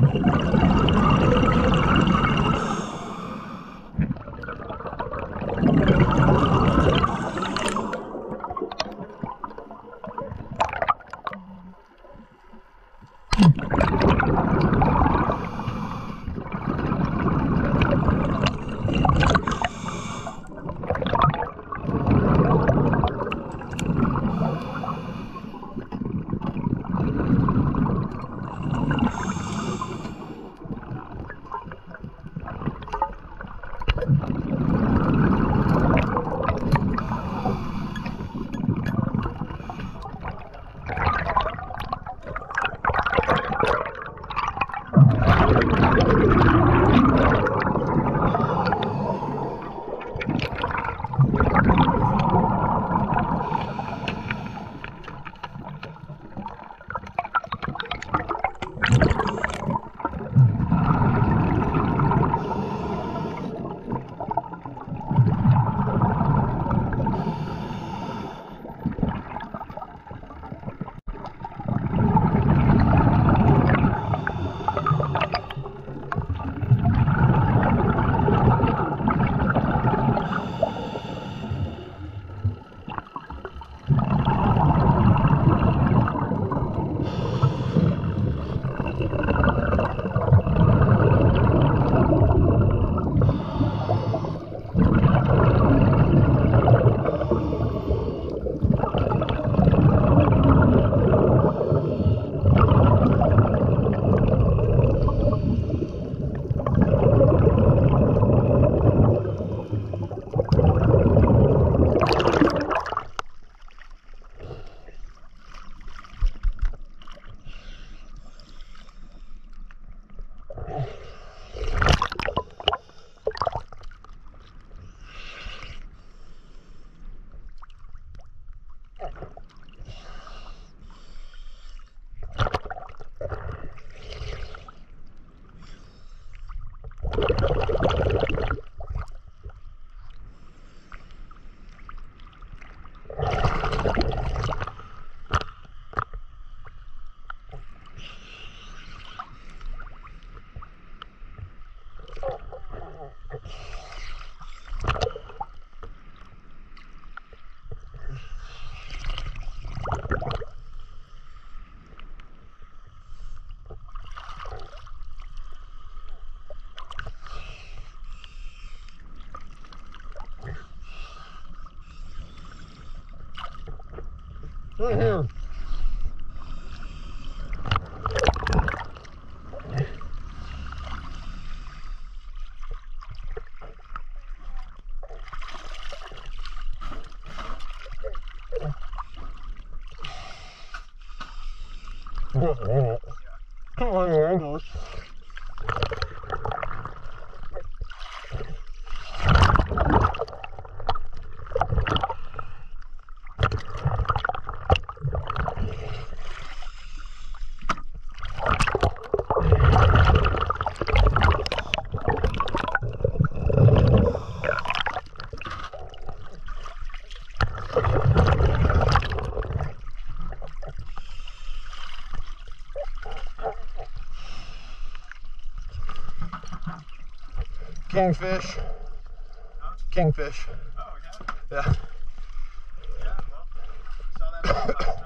thank Right here. Kingfish. Kingfish. Oh, yeah. Yeah. Yeah, well,